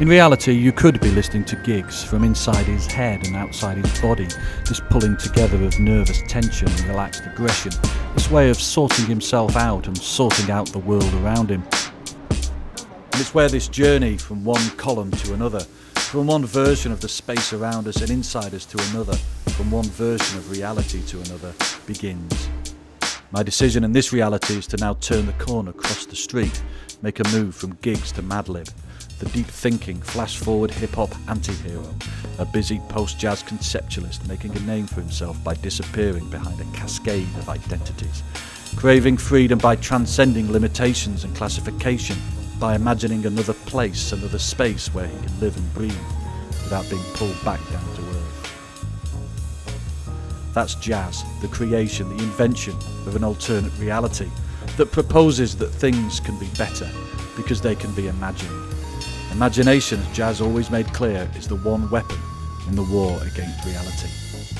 In reality, you could be listening to gigs from inside his head and outside his body, this pulling together of nervous tension and relaxed aggression, this way of sorting himself out and sorting out the world around him. And it's where this journey from one column to another, from one version of the space around us and inside us to another, from one version of reality to another, begins. My decision in this reality is to now turn the corner across the street, make a move from gigs to Madlib, the deep thinking, flash forward hip hop anti hero, a busy post jazz conceptualist making a name for himself by disappearing behind a cascade of identities, craving freedom by transcending limitations and classification, by imagining another place, another space where he can live and breathe without being pulled back down to earth. That's jazz, the creation, the invention of an alternate reality that proposes that things can be better because they can be imagined. Imagination, as jazz always made clear, is the one weapon in the war against reality.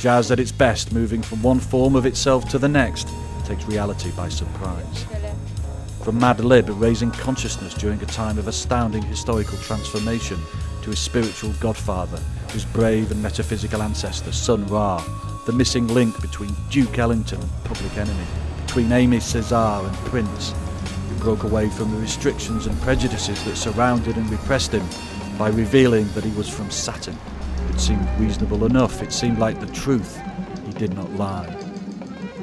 Jazz at its best, moving from one form of itself to the next, takes reality by surprise. From Madlib raising consciousness during a time of astounding historical transformation to his spiritual godfather, his brave and metaphysical ancestor, Sun Ra, the missing link between Duke Ellington and Public Enemy, between Aimé Césaire and Prince. Broke away from the restrictions and prejudices that surrounded and repressed him by revealing that he was from Saturn. It seemed reasonable enough, it seemed like the truth. He did not lie.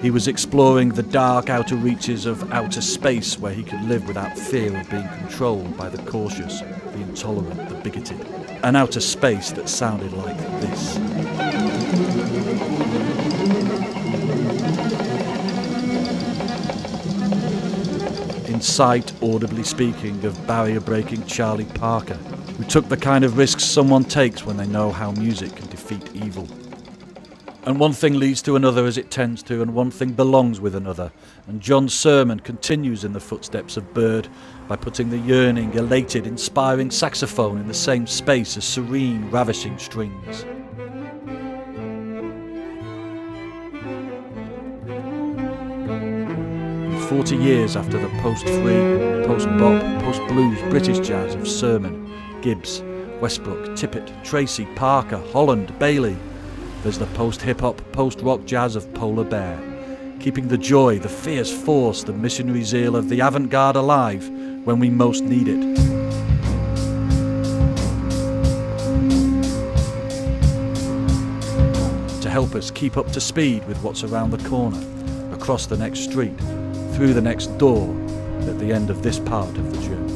He was exploring the dark outer reaches of outer space where he could live without fear of being controlled by the cautious, the intolerant, the bigoted. An outer space that sounded like this. Sight, audibly speaking, of barrier breaking Charlie Parker, who took the kind of risks someone takes when they know how music can defeat evil. And one thing leads to another as it tends to, and one thing belongs with another. And John Surman continues in the footsteps of Bird by putting the yearning, elated, inspiring saxophone in the same space as serene, ravishing strings. 40 years after the post free, post bop, post blues British jazz of Surman, Gibbs, Westbrook, Tippett, Tracey, Parker, Holland, Bailey, there's the post hip hop, post rock jazz of Polar Bear, keeping the joy, the fierce force, the missionary zeal of the avant garde alive when we most need it. To help us keep up to speed with what's around the corner, across the next street, through the next door, at the end of this part of the journey.